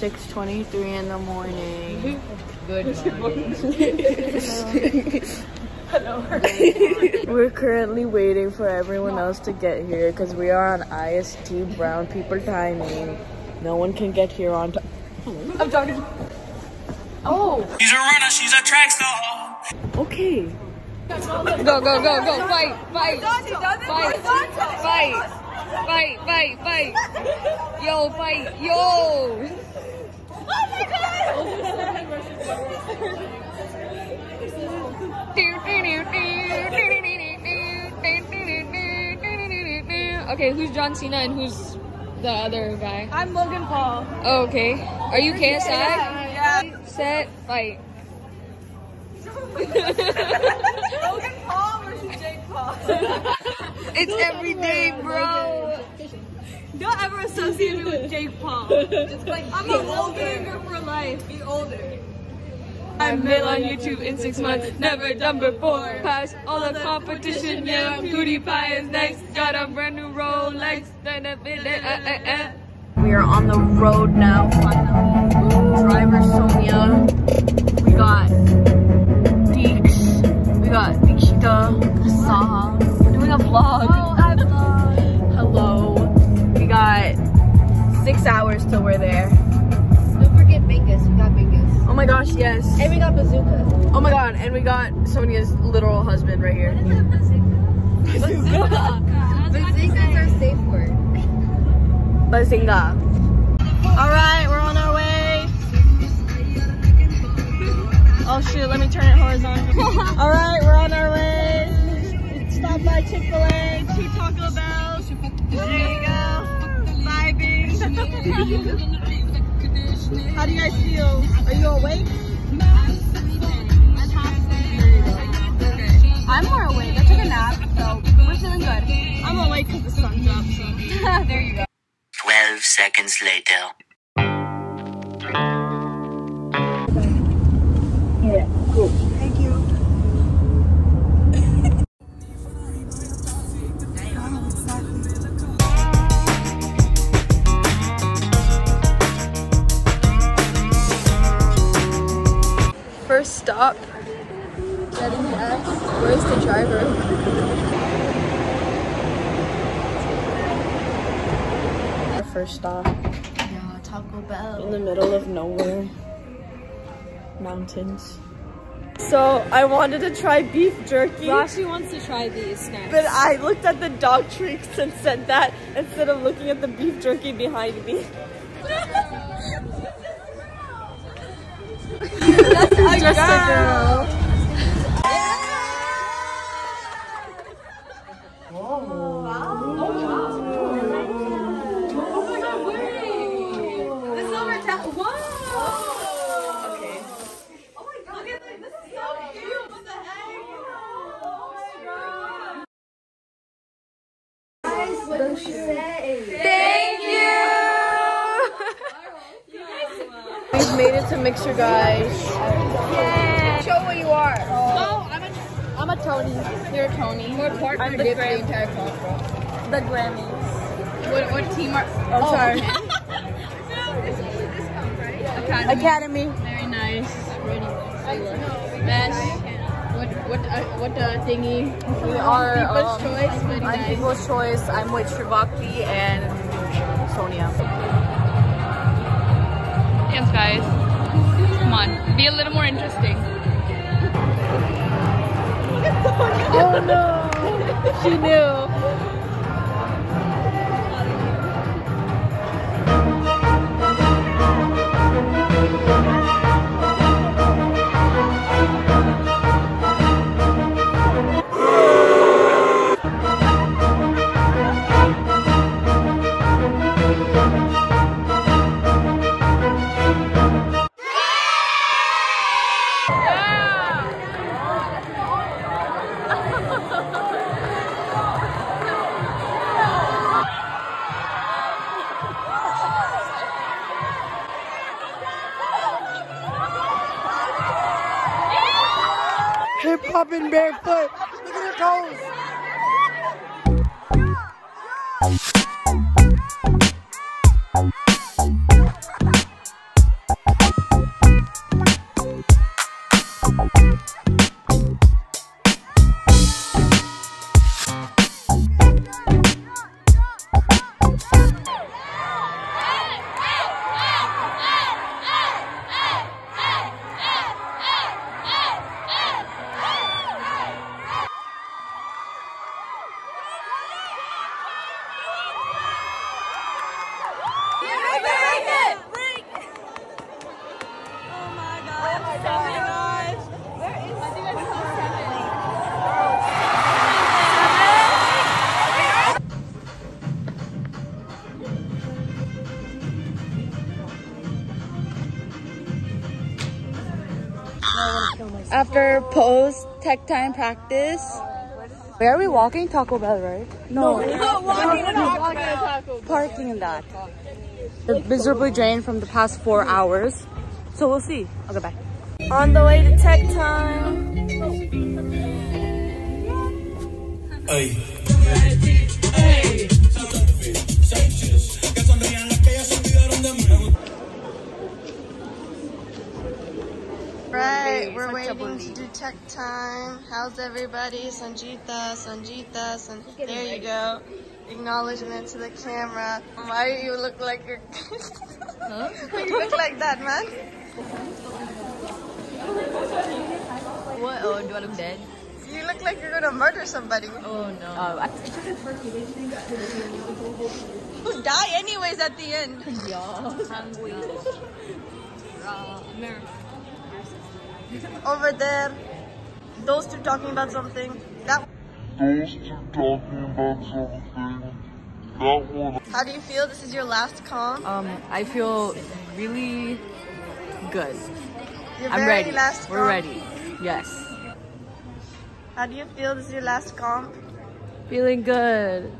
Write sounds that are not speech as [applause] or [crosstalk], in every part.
6.23 in the morning. Good morning. [laughs] We're currently waiting for everyone else to get here because we are on IST brown people timing. No one can get here on time. I'm jogging. Oh. She's a runner, she's a track star. Okay. Go, go, go, go. Fight, fight. Fight. Fight. Fight, fight, fight. Yo, fight. Yo. [laughs] Okay, who's John Cena and who's the other guy? I'm Logan Paul. Oh, okay. Are you KSI? Yeah. Set, fight. [laughs] Logan Paul versus Jake Paul. [laughs] It's every day, bro. Don't ever associate me with Jake Paul. [laughs] It's like I'm a Logan for life. Be older. I'm made on YouTube in six months, never done before. Pass all the competition, yeah, PewDiePie is next. Got a brand new Rolex, then a bit, uh, uh, uh. We are on the road now, finally. Driver Sonia. We got Deeks. We got Nikita, Saha. We're doing a vlog. Hours till we're there. Don't forget Bingus. We got Bingus. Oh my gosh, yes. And we got Bazooka. Oh my god, and we got Sonia's literal husband right here. Bazooka. Bazooka. Bazookas [laughs] are safe word. Bazinga. Alright, we're on our way. Oh shoot, let me turn it horizontal. Alright, we're on our way. Stop by Chick-fil-A, two Taco Bells. How do you guys feel? Are you awake? I'm more awake. I took a nap, so we're feeling good. I'm awake because the sun's up, so there you go. 12 seconds later. Stop. Getting gas. Where's the driver? Our first stop Yeah, Taco Bell. in the middle of nowhere. Mountains. So I wanted to try beef jerky, Rashi wants to try these snacks. but I looked at the dog treats and said that instead of looking at the beef jerky behind me. just a girl. This is over ta- Whoa! Okay. Oh my god, look at this. This is so cute. What the heck? Oh my god. Guys, what did we say? Thank you. We've made it to Mixer, guys. Tony. You're Tony. We're I'm the the entire. The Grammys. What, what team are? Oh, sorry. Academy. [laughs] Academy. Very nice. Really nice. Best. What what uh, what uh, thingy? We are People's um, choice. Very I'm nice. People's Choice. I'm with Shrivakti and Sonia. Yes, guys. Come on, be a little more interesting. Oh no! she knew. Hopping barefoot. Look at her toes. Post tech time practice. Where are we walking? Taco Bell, right? No. we're not Parking in that. We're miserably drained from the past four hours. So we'll see. I'll Okay, bye. On the way to tech time. Right, we're waiting to do tech time. How's everybody? Sanjita, Sanjita, San there you go. Acknowledgement to the camera. Why do you look like you're Why [laughs] you look like that, man? What? Oh, do I look dead? You look like you're gonna murder somebody. Oh no. Uh, Who die anyways at the end. [laughs] [laughs] Over there, those two talking about something. That. Those two talking about something. That one. How do you feel? This is your last comp. um, I feel really good. Your I'm very ready. last We're comp. ready. Yes. How do you feel? This is your last comp. Feeling good.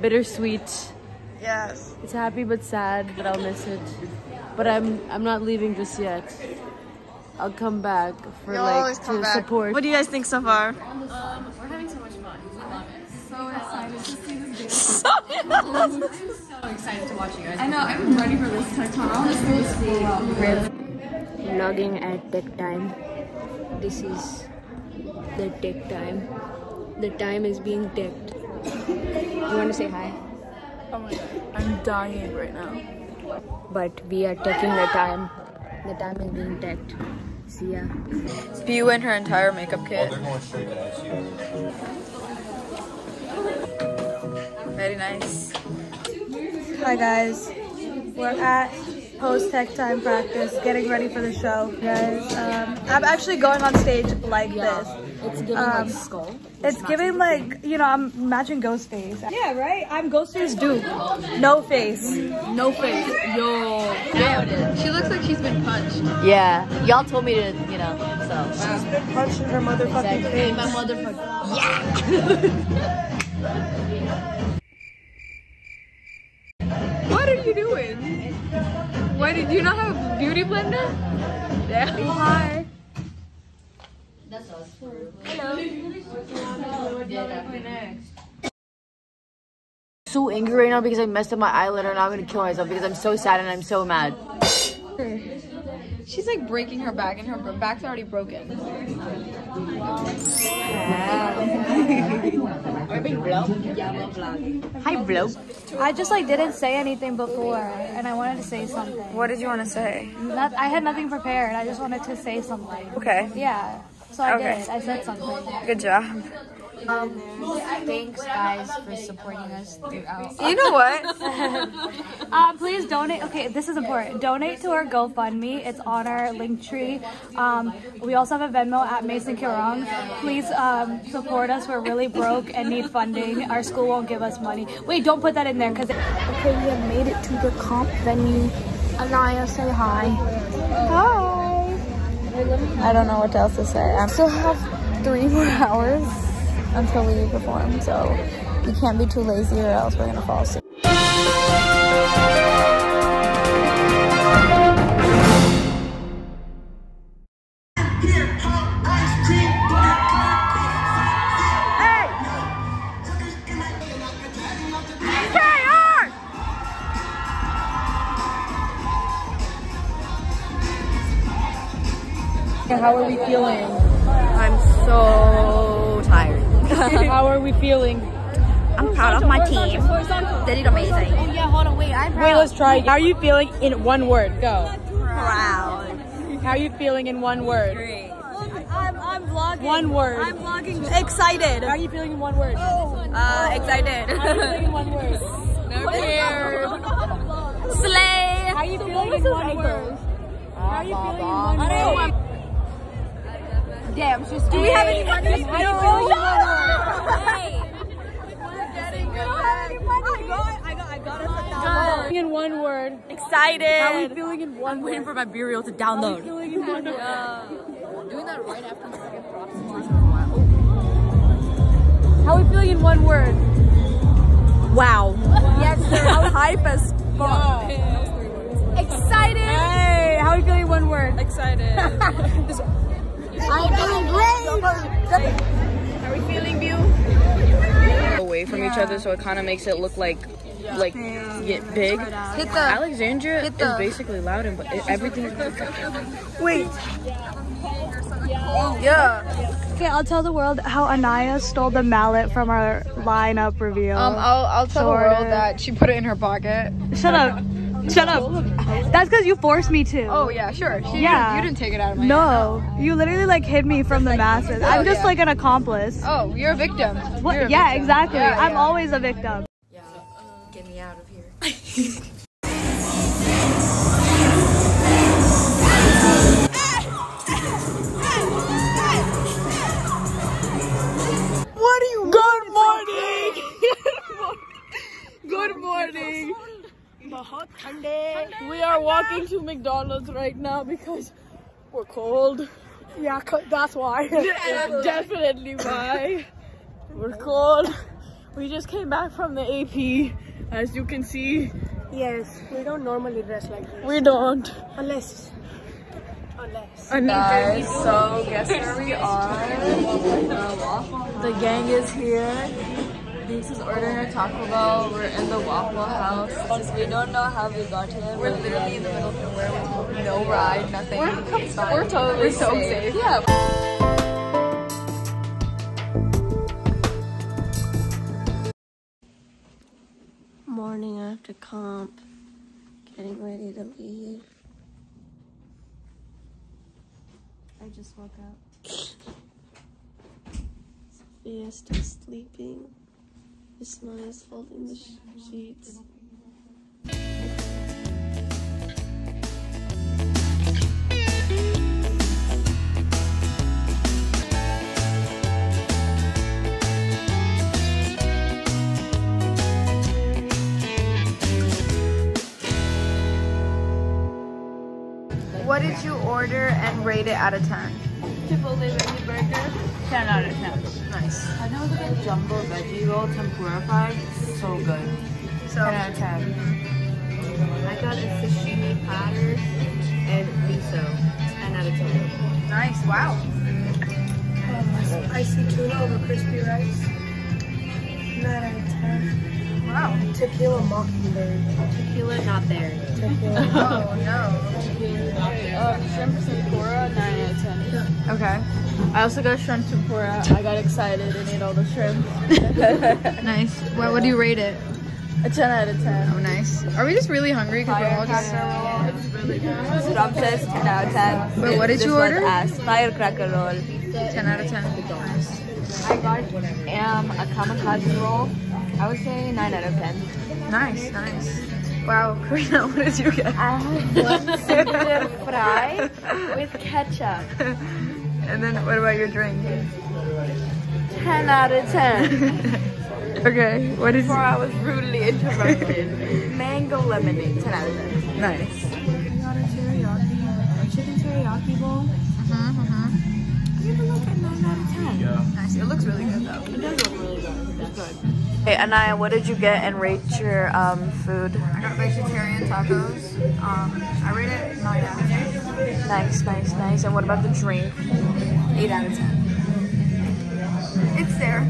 Bittersweet. Yes. It's happy but sad that I'll miss it. But I'm I'm not leaving just yet. I'll come back for You'll like to back. support. What do you guys think so far? Um, we're having so much fun. We love it. So excited to see this video. So, [laughs] I'm so excited to watch you guys. I know. I'm ready for this time. I want to see it. Vlogging at tech time. This is the tech time. The time is being teched. You want to say hi? I'm dying right now. But we are taking the time. The time is being teched. See ya. Spew and her entire makeup kit. Very nice. Hi guys. We're at post tech time practice, getting ready for the show, guys. Um, I'm actually going on stage like this. It's giving Um, like skull. It's giving like, you know, I'm matching Ghostface. Yeah, right? I'm Ghostface Duke. No face. No face. Yo. She looks like she's been punched. Yeah. Y'all told me to, you know, so. She's been punching her motherfucking face. My motherfucker. [laughs] What are you doing? Why did you not have a beauty blender? Yeah. Hi. So angry right now because I messed up my eyeliner and I'm gonna kill myself because I'm so sad and I'm so mad. She's like breaking her back, and her back's already broken. Hi, Blow. I just like didn't say anything before, and I wanted to say something. What did you want to say? Not, I had nothing prepared. I just wanted to say something. Okay. Yeah. So I Okay. did. I said something. Good job. Thanks guys for supporting us throughout. You know what? [laughs] Uh, please donate. Okay, this is important. Donate to our GoFundMe. It's on our link tree. Um, we also have a Venmo at Mason Ke Rang. Please um, support us. We're really broke and need funding. Our school won't give us money. Wait, don't put that in there because. Okay, we have made it to the comp venue. Anaya, say hi. Hi. I don't know what else to say. I still have three more hours until we perform, so we can't be too lazy or else we're gonna fall asleep. How are we feeling? I'm so tired. [laughs] [laughs] How are we feeling? I'm proud of my team. They did amazing. Oh yeah, hold on. Wait, I'm Wait, let's try. again. How are you feeling in one word? Go. Proud. How are you feeling in one word? I'm, I'm vlogging. One word. I'm vlogging. Excited. How are you feeling in one word? Uh, excited. [laughs] How are you feeling in one word? Slay. How are you feeling in one word? How are you feeling in one word? Damn, she's. Do we have any money? How are you feeling in one word? Feeling In one word. Excited. How are we feeling in one I'm word? for my burial to How are we download. feeling in one word? How are we feeling in one word? Wow. Yes, sir. How hype as fuck. Excited. Hey, how are we feeling in one word? Excited. [laughs] I'm feeling great. Are we feeling view? Away from each other, so it kind of makes it look like like get big. Hit the. Alexandria Hit the- is basically loud and but everything. Is Wait. Yeah. Okay, I'll tell the world how Anaya stole the mallet from our lineup reveal. Um, I'll, I'll tell the world that she put it in her pocket. Shut up. Shut up. That's because you forced me to. Oh yeah, sure. She Yeah. didn't, you didn't take it out of my hand. No, you literally like hid me from the masses. Oh, I'm just yeah. like an accomplice. Oh, you're a victim. What? You're a Yeah, victim. exactly. Yeah, I'm yeah. always a victim. Um, get me out of here. [laughs] McDonald's right now because we're cold. Yeah, [laughs] [laughs] that's why. Definitely why. We're cold. We just came back from the AP. As you can see, yes, we don't normally dress like this we don't. unless. Unless. Guys, so guess where we are? The gang is here. This is ordering a Taco Bell. We're in the Waffle House. Just, we don't know how we got here. We're literally in the middle of nowhere with no ride, nothing. We're, we're totally We're so safe. safe. Yeah. Morning after comp. Getting ready to leave. I just woke up. Sophia's still sleeping. Ismaiah's folding the sheets. What did you order and rate it out of 10? Chipotle veggie burger. 10 out of 10. Nice. I know the good jumbo veggie roll tempura fried. So good. So, 10 out of 10. Mm-hmm. I got a sashimi platter and miso. 10 out of 10. nice. Wow. Spicy tuna over crispy rice. 9 out of 10. Wow. Tequila mockingbird. Tequila not there. Tequila. [laughs] Oh, no. Um, shrimp tempura, 9 out of 10. Okay. I also got shrimp tempura. I got excited and ate all the shrimp. [laughs] Nice. What, what do you rate it? A 10 out of 10. Oh, nice. Are we just really hungry? Because we're all just. It's really good. Scrumptious, 10 out of 10. Wait, what did you order? Ass. Firecracker roll. 10 out of 10. Nice. I got um, a kamikaze roll. I would say 9 out of 10. Nice, nice. Wow, [laughs] Karina, what did you get? I have one cinnamon fry [laughs] with ketchup. And then what about your drink? 10 out of 10. [laughs] Okay, what is Before. I was rudely interrupted. Mango lemonade, 10 out of 10. Nice. We got a teriyaki, a chicken teriyaki bowl. I give it like a 9 out of 10. Nice. It looks really good though. It does look really good. It's good. Hey, Anaya, what did you get and rate your um, food? I got vegetarian tacos. Um, I rate it 9 out of 10. Nice, nice, nice. And what about the drink? 8 out of 10. It's there.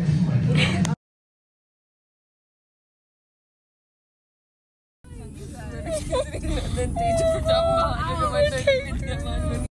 [laughs] [laughs]